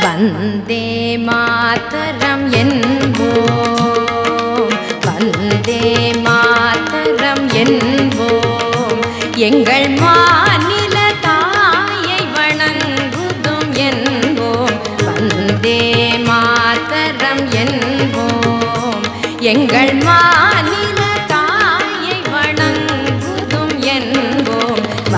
வந்தே மாதரம் என்போம். வந்தே மாதரம் என்போம். எங்கள் மா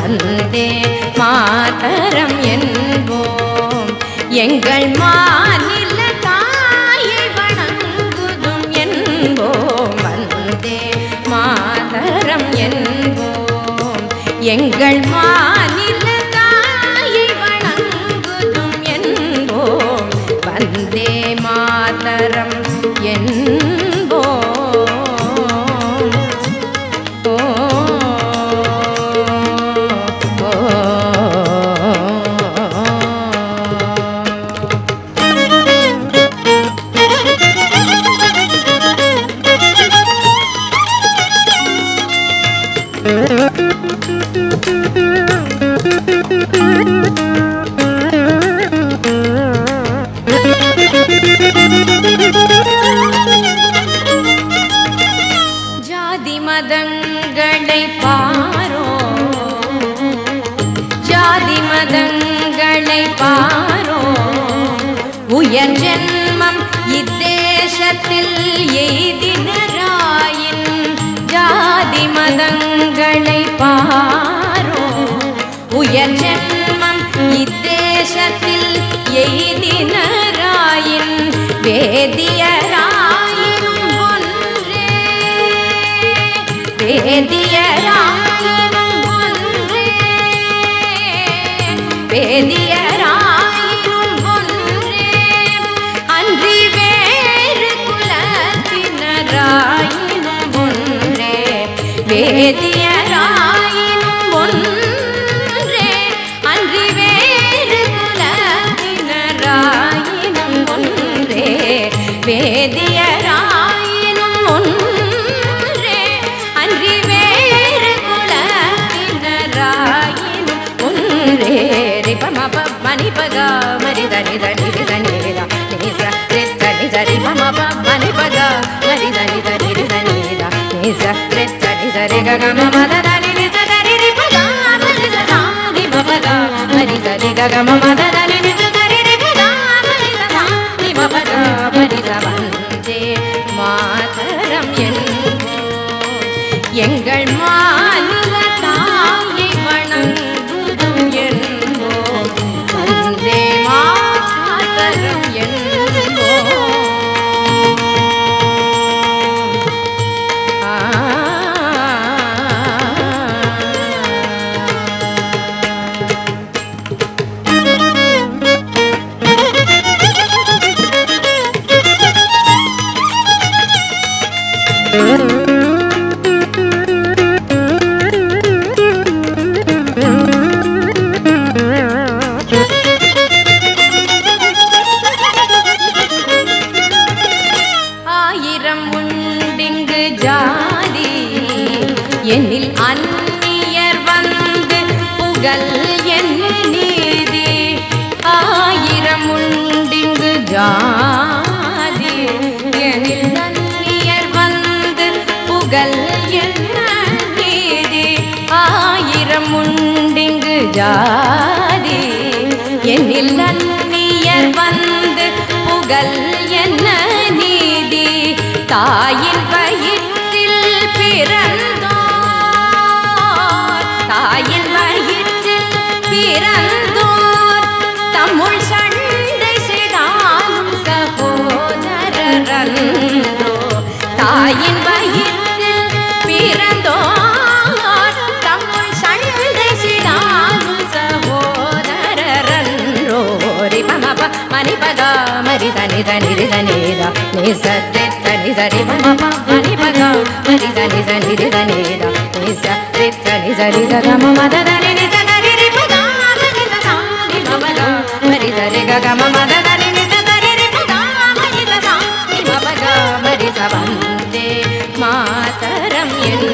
தந்தே மாதரம் என்போம். எங்கள் மாநில தாயை வணங்குதும் என்போம். வந்தே மாதரம் என்போம். எங்கள் மாநில தாயை வணங்குதும் என்போம். வந்தே மாதரம் மதங்களை பாரோ. ஜாதி மதங்களை பாரோ. உயர் ஜென்மம் இத்தேசத்தில் எய்தி ஜாதி மதங்களை பாரோ. உயர் ஜென்மம் இத்தேசத்தில் எய்தினராயின் வேதியராயினும் बेदिया గమ మద ஜாதி. என்னில் நன்னியர் வந்து புகழ் என்ன நீதி? தாயின் வயிற்றில் பிறந்தோர். தாயின் வயிற்றில் பிறந்தோர். தம்முள் சண்டை செய்தாலும் சகோதரரன்றோ தாயின் దని పద మరి దని దని రిదనేద నీ సరిత నిజ రిమ మని పద మరి దని దని రిదనేద నీ సరిత నిజ రిద గమ మద దని నిజ దని రిమ గా మరి దని మమ మరి దని గమ మద దని నిజ దని రిమ గా మరి దని మమ మరి సవందే మాతరం ఎన్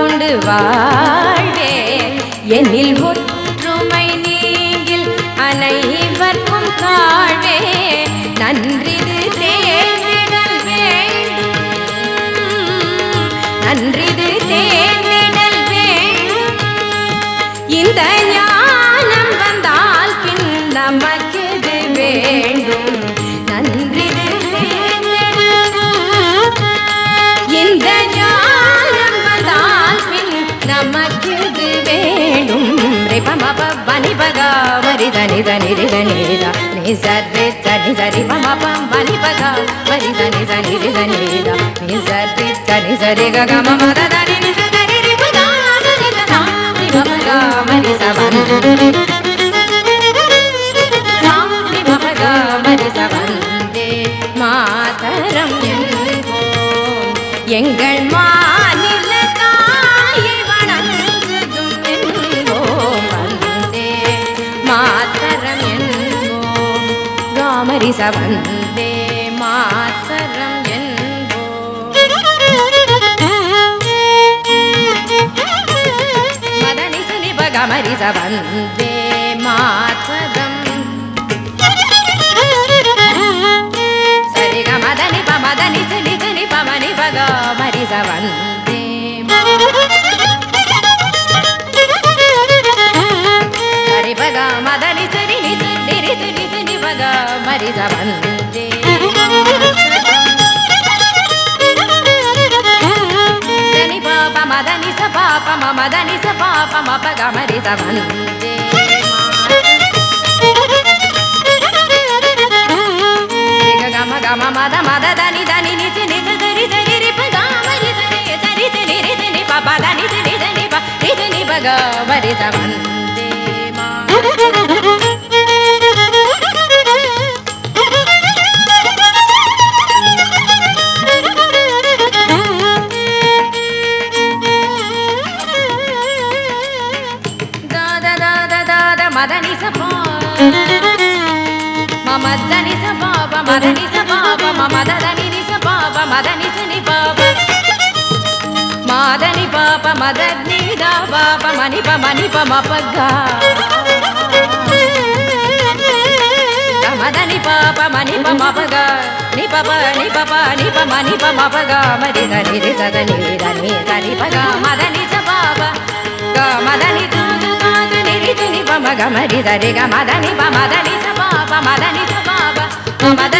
கொண்டு வாழ்வே என்னில் ஒற்று నిద నిరిద నిరిద ని సర్విత ని సరి మమ పం బలి పగ బలి ద నిద నిరిద నిరిద ని సర్విత ని సరి గ గ మమ ద ద ని నిద గరి రి పగ ద ని ద నా ని గ గ మరి స బన నా ని గ గ మరి స వందే మాతరం ఎంగో எங்க च वन्दे मातरं जन्मो मदनि सुनिपगमरि च वन्दे मातरम् సరిగ మదని పమదని తుని తుని పమని పదో మరి సవంతి वंदे మదని సపాప మదని సపాప మపగమరి సవందే గమ గమ మద మద దని దని నిజ నిజ దరి దరి రి ప గమరి దరి దరి దరి రి దని ప ప దని దరి దని ప రి దని ప గమరి సవందే మదని బాబ మదని నిజ బాబ మదని జని బాబ మాదని బాబ మదని దా బాబ మని బ మని బ మపగ్గా మదని పాప మని మపగా. ని పప ని పప ని ప మని ప మపగా మరి దని రి సదని దని సని పగా మదని చ పాప గ. మదని తు మదని రి మరి దని మదని ప మదని మదని చ మదని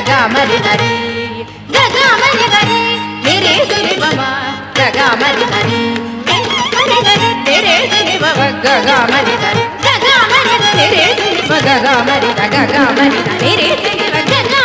ಗಗಮರಿ ಹರಿ ಗಗಮರಿ ಹರಿ ತೆರೆ ದುರಿ ಮಮ ಗಗಮರಿ ಹರಿ ತೆರೆ ದುರಿ ಮಮ ಗಗಮರಿ ಹರಿ ಗಗಮರಿ ತೆರೆ ದುರಿ ಮಮ ಗಗಮರಿ ಗಗಮರಿ ಹರಿ ತೆರೆ ದುರಿ ಮಮ ಗಗಮರಿ